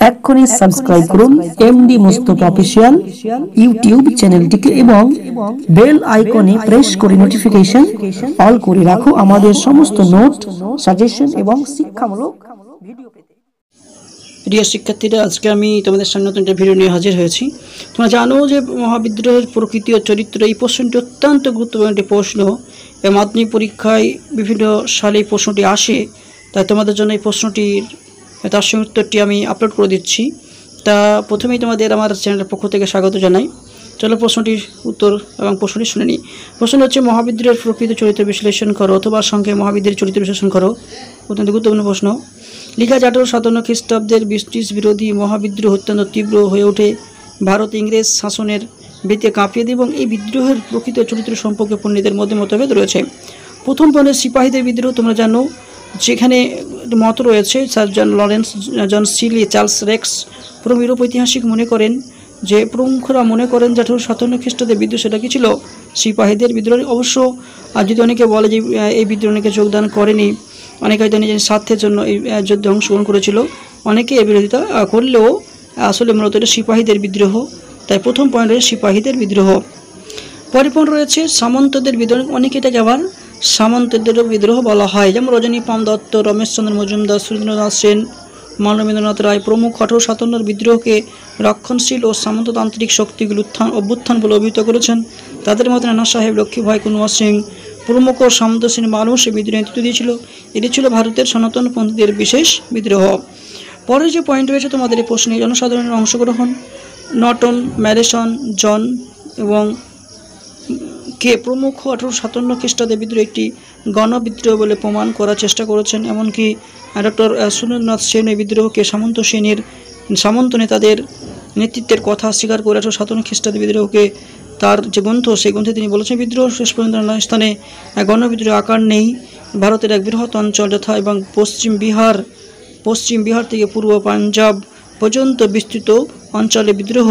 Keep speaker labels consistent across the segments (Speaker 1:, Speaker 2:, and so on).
Speaker 1: এক্ষুনি সাবস্ক্রাইব করুন MD Mustafa official YouTube চ্যানেলটিকে এবং বেল আইকনে প্রেস করে নোটিফিকেশন অল করে রাখো আমাদের সমস্ত নোট সাজেশন এবং শিক্ষামূলক ভিডিও পেতে।
Speaker 2: প্রিয় শিক্ষার্থীরা আজকে আমি তোমাদের সামনে নতুন একটা ভিডিও নিয়ে হাজির হয়েছি। তোমরা জানো যে মহাবিদ্রোহের প্রকৃতি ও চরিত্র এই প্রশ্নটি অত্যন্ত গুরুত্বপূর্ণ একটি প্রশ্ন। এবং মাধ্যমিক পরীক্ষায় বিভিন্ন সালে এই প্রশ্নটি আসে। তাই তোমাদের জন্য এই প্রশ্নটির তার সঙ্গে উত্তরটি আমি আপলোড করে দিচ্ছি। তা প্রথমেই তোমাদের আমার চ্যানেলের পক্ষ থেকে স্বাগত জানাই। চলো প্রশ্নটির উত্তর এবং প্রশ্নটি শুনে নিই। প্রশ্ন হচ্ছে, মহাবিদ্রোহের প্রকৃত চরিত্র বিশ্লেষণ করো অথবা সঙ্গে মহাবিদ্রের চরিত্র বিশ্লেষণ করো। অত্যন্ত গুরুত্বপূর্ণ প্রশ্ন। লিখা আঠারো সাতান্ন খ্রিস্টাব্দের ব্রিটিশ বিরোধী মহাবিদ্রোহ অত্যন্ত তীব্র হয়ে ওঠে। ভারত ইংরেজ শাসনের ভিত্তি কাঁপিয়ে দেয় এবং এই বিদ্রোহের প্রকৃত চরিত্র সম্পর্কে পণ্ডিতের মধ্যে মতভেদ রয়েছে। প্রথম পর্বের সিপাহীদের বিদ্রোহ তোমরা জানো, যেখানে মত রয়েছে। Sir John Lawrence, John Seeley, Charles Rex প্রমুখ ইউরোপ ঐতিহাসিক মনে করেন যে প্রমুখরা মনে করেন যে আঠারো সাতান্ন খ্রিস্টাব্দের বিদ্রোহ সেটা কি ছিল? সিপাহীদের বিদ্রোহ অবশ্য, আর যদি অনেকে বলে যে এই বিদ্রোহ অনেকে যোগদান করেনি, অনেকে হয়তো নিজের স্বার্থের জন্য এই যুদ্ধে অংশগ্রহণ করেছিল, অনেকে এর বিরোধিতা করলেও আসলে মূলত এটা সিপাহীদের বিদ্রোহ। তাই প্রথম পয়েন্ট রয়েছে সিপাহীদের বিদ্রোহ। পরের পয়েন্ট রয়েছে সামন্তদের বিদ্রোহ। অনেকে এটাকে আবার সামন্তদেরও বিদ্রোহ বলা হয়। যেমন রজনী পাম দত্ত রমেশচন্দ্র মজুমদার সুরেন্দ্রনাথ সেন, মানবেন্দ্রনাথ রায় প্রমুখ আঠারো সাতান্নর বিদ্রোহকে রক্ষণশীল ও সামন্ততান্ত্রিক শক্তিগুলি উত্থান অভ্যুত্থান বলে অভিহিত করেছেন। তাদের মধ্যে নানা সাহেব লক্ষ্মীভাই কুনওয়ার সিং প্রমুখ ও সামন্তশ্রেণীর মানুষ এই বিদ্রোহে নেতৃত্ব দিয়েছিল। এটি ছিল ভারতের সনাতনপন্থীদের বিশেষ বিদ্রোহ। পরের যে পয়েন্ট রয়েছে, তোমাদের এই প্রশ্নে জনসাধারণের অংশগ্রহণ নটন ম্যারেসন জন এবং কে প্রমুখ আঠারো সাতান্ন খ্রিস্টাব্দে বিদ্রোহ একটি গণবিদ্রোহ বলে প্রমাণ করার চেষ্টা করেছেন, এমনকি ডক্টর সুরেন্দ্রনাথ সেন এই বিদ্রোহকে সামন্ত সেনের, সামন্ত নেতাদের নেতৃত্বের কথা স্বীকার করে আঠারো সাতান্ন খ্রিস্টাব্দে বিদ্রোহকে তার যে গ্রন্থ, সেই গ্রন্থে তিনি বলেছেন, বিদ্রোহ শেষ পর্যন্ত স্থানে গণবিদ্রোহ আকার নেই। ভারতের এক বৃহৎ অঞ্চল যথা এবং পশ্চিম বিহার পশ্চিম বিহার থেকে পূর্ব পাঞ্জাব পর্যন্ত বিস্তৃত অঞ্চলে বিদ্রোহ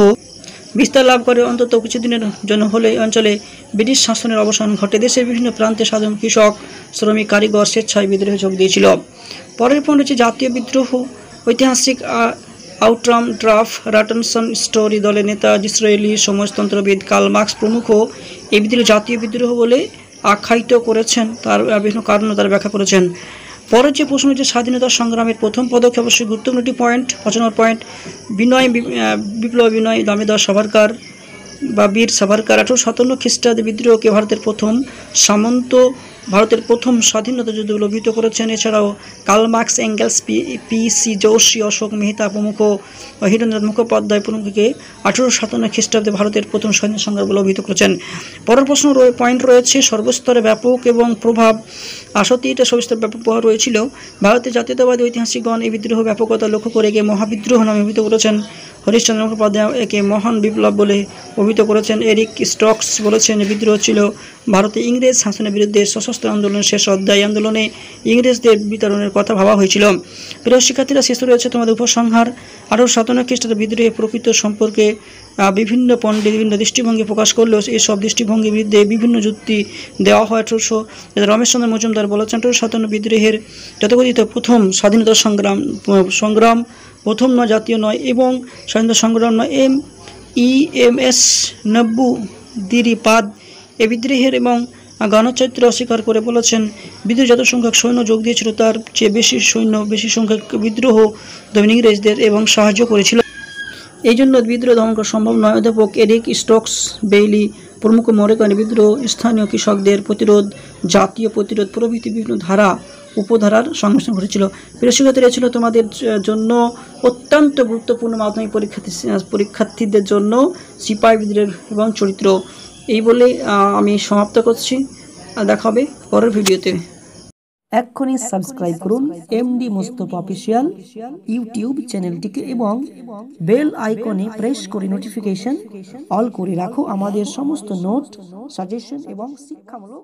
Speaker 2: বিস্তার লাভ করে অন্তত কিছুদিনের জন্য হলে অঞ্চলে ব্রিটিশ শাসনের অবসান ঘটে। দেশের বিভিন্ন প্রান্তে সাধারণ কৃষক, শ্রমিক, কারিগর, স্বেচ্ছায় বিদ্রোহে যোগ দিয়েছিল। পরের পয়েন্ট হচ্ছে জাতীয় বিদ্রোহ, ঐতিহাসিক আউটরাম ড্রাফ রাটনসন স্টোরি দলের নেতা ইসরায়েলি সমাজতন্ত্রবিদ কার্ল মার্কস প্রমুখ। এই বিদ্রোহ জাতীয় বিদ্রোহ বলে আখ্যায়িত করেছেন, তার বিভিন্ন কারণও তারা ব্যাখ্যা করেছেন। পরের যে প্রশ্ন হচ্ছে, স্বাধীনতা সংগ্রামের প্রথম পদক্ষেপ অবশ্যই গুরুত্বপূর্ণ একটি পয়েন্ট পছন্দ পয়েন্ট বিনয় বিপ্লব বিনয় দামেদার সাভারকার বা বীর সাভারকার আঠারো সাতান্ন খ্রিস্টাব্দে বিদ্রোহকে ভারতের প্রথম সামন্ত ভারতের প্রথম স্বাধীনতা যুদ্ধ বলে করেছেন। এছাড়াও Karl Marx Engels, P C Joshi Ashok Mehta প্রমুখ হীরেন্দ্রনাথ মুখোপাধ্যায় প্রমুখকে আঠারো সাতান্ন খ্রিস্টাব্দে ভারতের প্রথম স্বাধীন সংগ্রাম বলে করেছেন। পরের প্রশ্ন পয়েন্ট রয়েছে, সর্বস্তরে ব্যাপক এবং প্রভাব আসতি এটা সবিস্তর ব্যাপক প্রভাব রয়েছিল। ভারতের জাতীয়তাবাদী ঐতিহাসিকগণ এই বিদ্রোহ ব্যাপকতা লক্ষ্য করে একে মহাবিদ্রোহ নামে অভিহিত করেছেন। হরিশ্চন্দ্র মুখোপাধ্যায় একে মহান বিপ্লব বলে অভিহিত করেছেন। এরিক স্টকস বলেছেন, বিদ্রোহ ছিল ভারতে ইংরেজ শাসনের বিরুদ্ধে সশস্ত্র আন্দোলনের শেষ অধ্যায় আন্দোলনে ইংরেজদের বিতরণের কথা ভাবা হয়েছিল। প্রিয় শিক্ষার্থীরা, শেষ রয়েছে তোমাদের উপসংহার। আরও সাতান্ন খ্রিস্টাব্দ বিদ্রোহের প্রকৃত সম্পর্কে বিভিন্ন পণ্ডিত, বিভিন্ন দৃষ্টিভঙ্গি প্রকাশ করলেও এসব দৃষ্টিভঙ্গির বিরুদ্ধে বিভিন্ন যুক্তি দেওয়া হয় আঠারোশো রমেশচন্দ্র মজুমদার বলেছেন আঠারোশো সাতান্ন বিদ্রোহের যথাকথিত প্রথম স্বাধীনতা সংগ্রাম সংগ্রাম, প্রথম নয় জাতীয় নয় এবং স্বাধীনতা সংগ্রাম নয়, M, E, M, S, Namboodiripad, এ বিদ্রোহের এবং গণচরিত্র অস্বীকার করে বলেছেন বিদ্রোহ যত সংখ্যক সৈন্য যোগ দিয়েছিল, তার চেয়ে বেশি সৈন্য, বেশি সংখ্যক বিদ্রোহ দক্ষিণ ইংরেজদের এবং সাহায্য করেছিল। এই জন্য বিদ্রোহ দমন করা সম্ভব নয়। অধ্যাপক এরিক স্টকস বেইলি, প্রমুখ মনে করেন বিদ্রোহ, স্থানীয় কৃষকদের প্রতিরোধ, জাতীয় প্রতিরোধ প্রভৃতি বিভিন্ন ধারা, উপধারার সংমিশ্রণ ঘটেছিল। শিক্ষার্থীরা ছিল তোমাদের জন্য অত্যন্ত গুরুত্বপূর্ণ মাধ্যমিক পরীক্ষার্থী, পরীক্ষার্থীদের জন্য সিপাহী বিদ্রোহের এবং চরিত্র এই বলে আমি সমাপ্ত করছি। দেখা হবে পরের ভিডিওতে।
Speaker 1: এক্ষুনি সাবস্ক্রাইব করুন এমডি মোস্তফা অফিসিয়াল ইউটিউব চ্যানেলটিকে এবং বেল আইকনে প্রেস করে নোটিফিকেশন অল করে রাখো আমাদের সমস্ত নোট সাজেশন এবং শিক্ষামূলক